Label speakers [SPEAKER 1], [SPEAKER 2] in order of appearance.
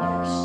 [SPEAKER 1] action.